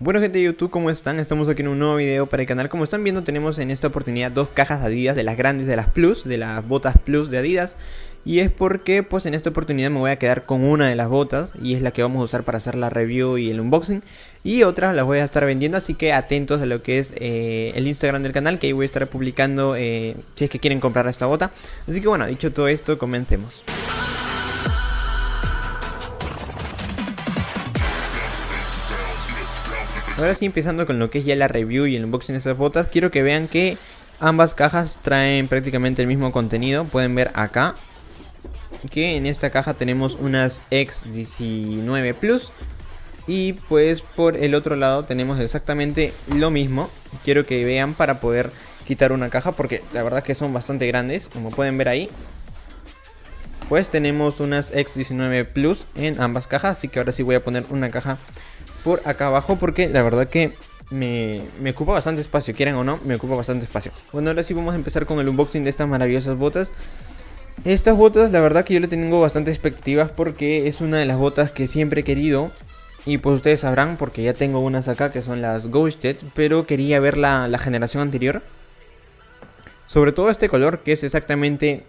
Bueno gente de YouTube, ¿cómo están? Estamos aquí en un nuevo video para el canal. Como están viendo tenemos en esta oportunidad dos cajas Adidas de las grandes, de las Plus, de las botas Plus de Adidas. Y es porque pues en esta oportunidad me voy a quedar con una de las botas Y es la que vamos a usar para hacer la review y el unboxing. Y otras las voy a estar vendiendo, así que atentos a lo que es eh, el Instagram del canal Que ahí voy a estar publicando eh, si es que quieren comprar esta bota. Así que bueno, dicho todo esto, comencemos Ahora sí, empezando con lo que es ya la review y el unboxing de estas botas, quiero que vean que ambas cajas traen prácticamente el mismo contenido. Pueden ver acá que en esta caja tenemos unas X19 Plus y pues por el otro lado tenemos exactamente lo mismo. Quiero que vean para poder quitar una caja porque la verdad que son bastante grandes, como pueden ver ahí. Pues tenemos unas X19 Plus en ambas cajas, así que ahora sí voy a poner una caja por acá abajo porque la verdad que me, ocupa bastante espacio, quieran o no, me ocupa bastante espacio. Bueno, ahora sí vamos a empezar con el unboxing de estas maravillosas botas. Estas botas, la verdad que yo le tengo bastante expectativas porque es una de las botas que siempre he querido. Y pues ustedes sabrán porque ya tengo unas acá que son las Ghosted, pero quería ver la, la generación anterior. Sobre todo este color que es exactamente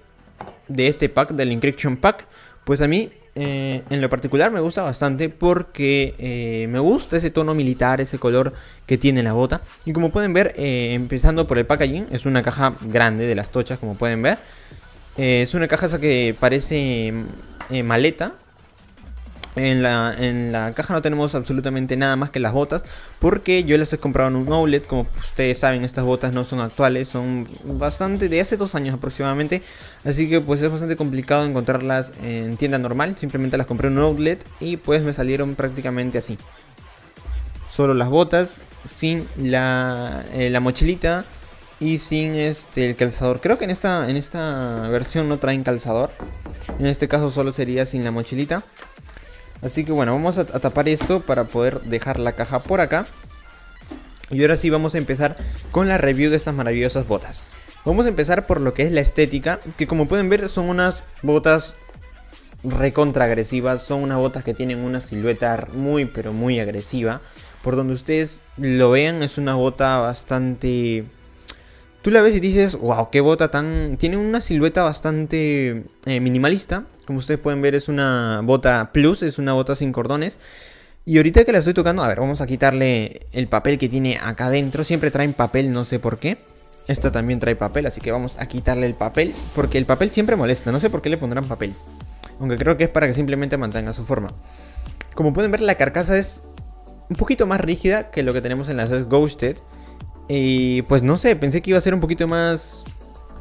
de este pack, del Encryption Pack. Pues a mí eh, en lo particular me gusta bastante porque eh, me gusta ese tono militar, ese color que tiene la bota. Y como pueden ver, eh, empezando por el packaging, es una caja grande de las tochas, como pueden ver. es una caja esa que parece maleta, en la, en la caja no tenemos absolutamente nada más que las botas Porque yo las he comprado en un outlet Como ustedes saben estas botas no son actuales Son bastante de hace dos años aproximadamente Así que pues es bastante complicado encontrarlas en tienda normal Simplemente las compré en un outlet Y pues me salieron prácticamente así Solo las botas Sin la, eh, la mochilita y sin este el calzador. Creo que en esta en esta versión no traen calzador. En este caso solo sería sin la mochilita. Así que bueno, vamos a, tapar esto para poder dejar la caja por acá. Y ahora sí vamos a empezar con la review de estas maravillosas botas. Vamos a empezar por lo que es la estética, que como pueden ver son unas botas recontra agresivas, son unas botas que tienen una silueta muy pero muy agresiva. Por donde ustedes lo vean es una bota bastante Tú la ves y dices, wow, qué bota tan... Tiene una silueta bastante eh, minimalista. Como ustedes pueden ver es una bota plus, es una bota sin cordones. Y ahorita que la estoy tocando, a ver, vamos a quitarle el papel que tiene acá adentro. Siempre traen papel, no sé por qué. Esta también trae papel, así que vamos a quitarle el papel. Porque el papel siempre molesta, no sé por qué le pondrán papel. Aunque creo que es para que simplemente mantenga su forma. Como pueden ver, la carcasa es un poquito más rígida que lo que tenemos en las Ghosted. Y pues no sé, pensé que iba a ser un poquito más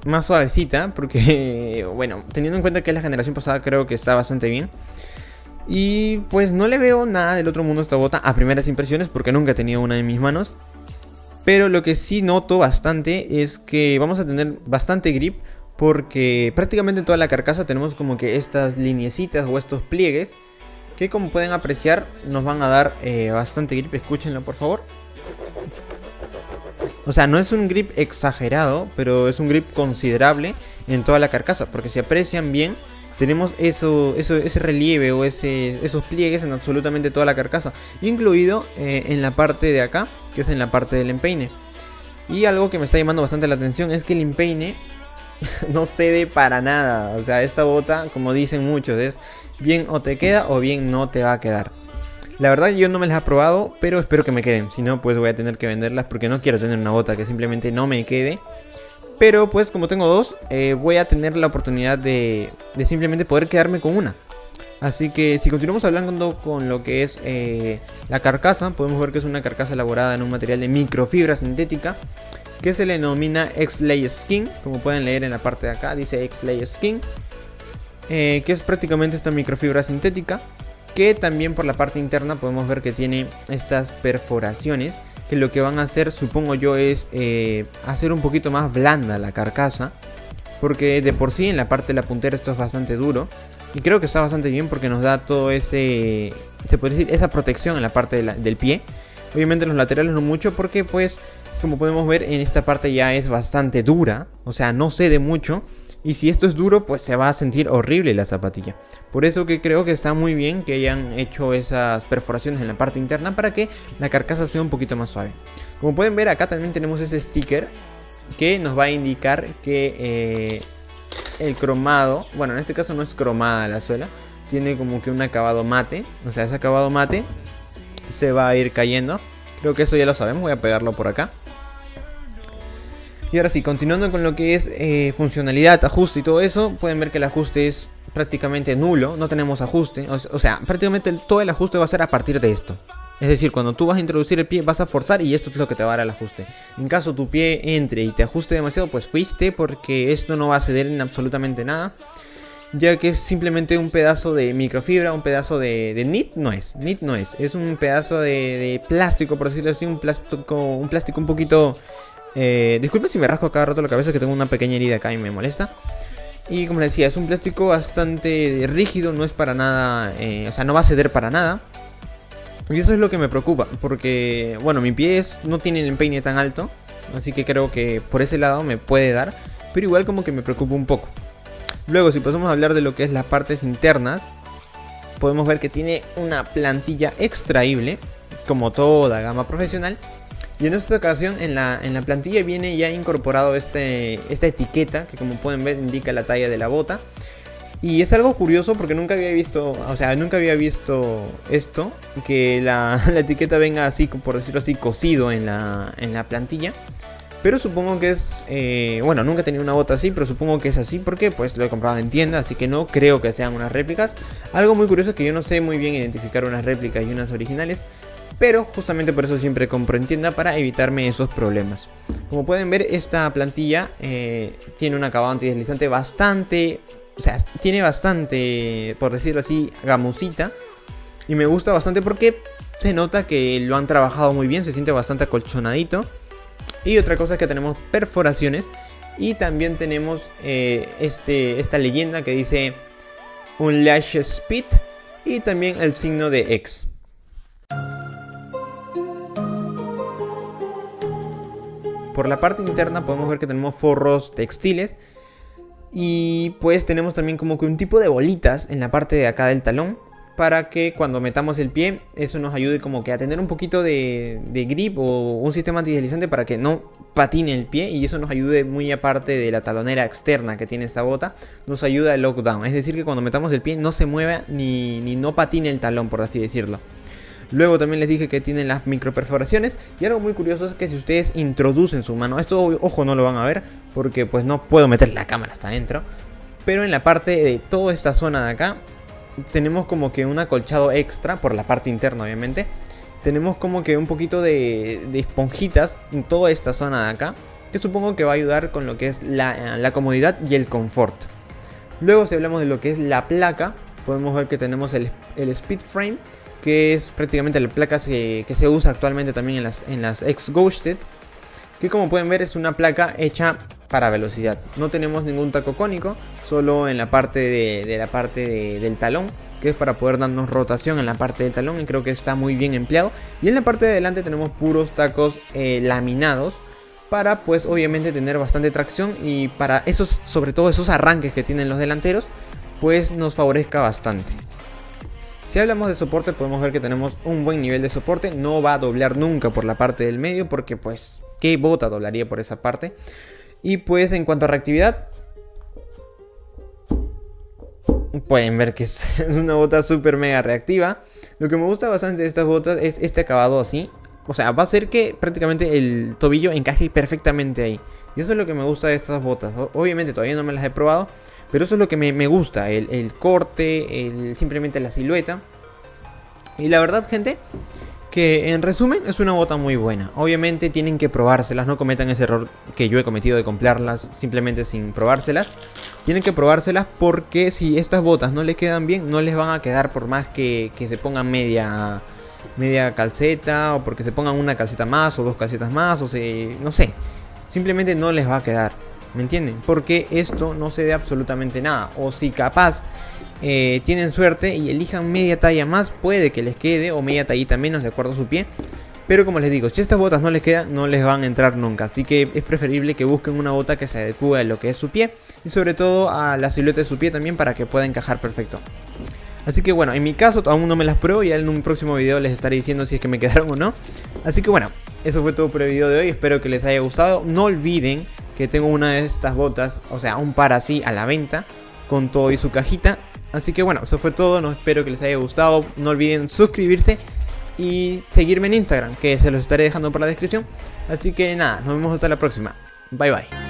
más suavecita porque bueno, teniendo en cuenta que es la generación pasada creo que está bastante bien. Y pues no le veo nada del otro mundo a esta bota a primeras impresiones porque nunca he tenido una en mis manos. Pero lo que sí noto bastante es que vamos a tener bastante grip porque prácticamente en toda la carcasa tenemos como que estas lineecitas o estos pliegues que como pueden apreciar nos van a dar eh, bastante grip. Escúchenlo por favor. O sea, no es un grip exagerado, pero es un grip considerable en toda la carcasa. Porque si aprecian bien, tenemos eso, eso ese relieve o esos pliegues en absolutamente toda la carcasa. Incluido eh, en la parte de acá, que es en la parte del empeine. Y algo que me está llamando bastante la atención es que el empeine no cede para nada. O sea, esta bota, como dicen muchos, es bien o te queda o bien no te va a quedar. La verdad yo no me las he probado, pero espero que me queden. Si no, pues voy a tener que venderlas porque no quiero tener una bota que simplemente no me quede. Pero pues como tengo dos, eh, voy a tener la oportunidad de, simplemente poder quedarme con una. Así que si continuamos hablando con lo que es eh, la carcasa, podemos ver que es una carcasa elaborada en un material de microfibra sintética que se le denomina X-Lay Skin, como pueden leer en la parte de acá, dice X-Lay Skin, eh, que es prácticamente esta microfibra sintética que también por la parte interna podemos ver que tiene estas perforaciones que lo que van a hacer supongo yo es eh, hacer un poquito más blanda la carcasa porque de por sí en la parte de la puntera esto es bastante duro y creo que está bastante bien porque nos da todo ese se puede decir esa protección en la parte del pie. Obviamente en los laterales no mucho porque pues como podemos ver en esta parte ya es bastante dura o sea no cede mucho Y si esto es duro, pues se va a sentir horrible la zapatilla. Por eso que creo que está muy bien que hayan hecho esas perforaciones en la parte interna para que la carcasa sea un poquito más suave. Como pueden ver acá también tenemos ese sticker que nos va a indicar que eh, el cromado, bueno en este caso no es cromada la suela, tiene como que un acabado mate, o sea ese acabado mate se va a ir cayendo. Creo que eso ya lo sabemos, voy a pegarlo por acá. Y ahora sí, continuando con lo que es eh, funcionalidad, ajuste y todo eso, pueden ver que el ajuste es prácticamente nulo, no tenemos ajuste, o, sea, prácticamente todo el ajuste va a ser a partir de esto. Es decir, cuando tú vas a introducir el pie vas a forzar y esto es lo que te va a dar el ajuste. En caso tu pie entre y te ajuste demasiado, pues fuiste porque esto no va a ceder en absolutamente nada. Ya que es simplemente un pedazo de microfibra, un pedazo de, de knit, no es, knit no es, es un pedazo de, de plástico, por decirlo así, un plástico, un plástico un poquito eh, disculpen si me rasco cada rato la cabeza que tengo una pequeña herida acá y me molesta. Y como les decía, es un plástico bastante rígido, no es para nada, eh, o sea, no va a ceder para nada. Y eso es lo que me preocupa, porque, bueno, mi pie no tiene el empeine tan alto, así que creo que por ese lado me puede dar, pero igual como que me preocupa un poco. Luego, si pasamos a hablar de lo que es las partes internas, podemos ver que tiene una plantilla extraíble, como toda gama profesional, y en esta ocasión en la, en la plantilla viene ya incorporado este, esta etiqueta que como pueden ver indica la talla de la bota. Y es algo curioso porque nunca había visto, o sea, nunca había visto esto, que la, etiqueta venga así, por decirlo así, cosido en la, en la plantilla. Pero supongo que es, eh, bueno, nunca he tenido una bota así, pero supongo que es así porque pues lo he comprado en tienda, así que no creo que sean unas réplicas. Algo muy curioso es que yo no sé muy bien identificar unas réplicas y unas originales. Pero justamente por eso siempre compro en tienda para evitarme esos problemas. Como pueden ver, esta plantilla eh, tiene un acabado antideslizante bastante... O sea, tiene bastante, por decirlo así, gamusita. Y me gusta bastante porque se nota que lo han trabajado muy bien, se siente bastante acolchonadito. Y otra cosa es que tenemos perforaciones. Y también tenemos eh, este, esta leyenda que dice un lash speed y también el signo de X. Por la parte interna podemos ver que tenemos forros textiles. Y pues tenemos también como que un tipo de bolitas en la parte de acá del talón. Para que cuando metamos el pie, eso nos ayude como que a tener un poquito de, grip o un sistema antideslizante para que no patine el pie. Y eso nos ayude muy aparte de la talonera externa que tiene esta bota. Nos ayuda el lockdown. Es decir, que cuando metamos el pie no se mueva ni, ni no patine el talón, por así decirlo. Luego también les dije que tienen las microperforaciones. Y algo muy curioso es que si ustedes introducen su mano, esto ojo no lo van a ver porque pues no puedo meter la cámara hasta adentro. Pero en la parte de toda esta zona de acá tenemos como que un acolchado extra por la parte interna obviamente. Tenemos como que un poquito de, esponjitas en toda esta zona de acá. Que supongo que va a ayudar con lo que es la, comodidad y el confort. Luego si hablamos de lo que es la placa, podemos ver que tenemos el, el speed frame que es prácticamente la placa que, se usa actualmente también en las, en las X-Ghosted, que como pueden ver es una placa hecha para velocidad. No tenemos ningún taco cónico, solo en la parte, de, la parte del talón, que es para poder darnos rotación en la parte del talón y creo que está muy bien empleado. Y en la parte de adelante tenemos puros tacos eh, laminados para pues obviamente tener bastante tracción y para esos, sobre todo esos arranques que tienen los delanteros, pues nos favorezca bastante. Si hablamos de soporte podemos ver que tenemos un buen nivel de soporte. No va a doblar nunca por la parte del medio porque pues qué bota doblaría por esa parte. Y pues en cuanto a reactividad... Pueden ver que es una bota súper mega reactiva. Lo que me gusta bastante de estas botas es este acabado así. O sea, va a hacer que prácticamente el tobillo encaje perfectamente ahí. Y eso es lo que me gusta de estas botas. Obviamente todavía no me las he probado. Pero eso es lo que me, gusta, el, corte, el, simplemente la silueta. Y la verdad, gente, que en resumen es una bota muy buena. Obviamente tienen que probárselas, no cometan ese error que yo he cometido de comprarlas simplemente sin probárselas. Tienen que probárselas porque si estas botas no les quedan bien, no les van a quedar por más que, que se pongan media, media calceta o porque se pongan una calceta más o dos calcetas más o se, no sé. Simplemente no les va a quedar. ¿Me entienden? Porque esto no se dé absolutamente nada. O si capaz eh, tienen suerte y elijan media talla más, puede que les quede, o media tallita menos de acuerdo a su pie. Pero como les digo, si estas botas no les quedan, no les van a entrar nunca. Así que es preferible que busquen una bota que se adecue a lo que es su pie. Y sobre todo a la silueta de su pie también para que pueda encajar perfecto. Así que bueno, en mi caso aún no me las pruebo y en un próximo video les estaré diciendo si es que me quedaron o no. Así que bueno, eso fue todo por el video de hoy, espero que les haya gustado. No olviden que tengo una de estas botas, o sea, un par así a la venta, con todo y su cajita. Así que bueno, eso fue todo, no espero que les haya gustado. No olviden suscribirse y seguirme en Instagram, que se los estaré dejando por la descripción. Así que nada, nos vemos hasta la próxima. Bye bye.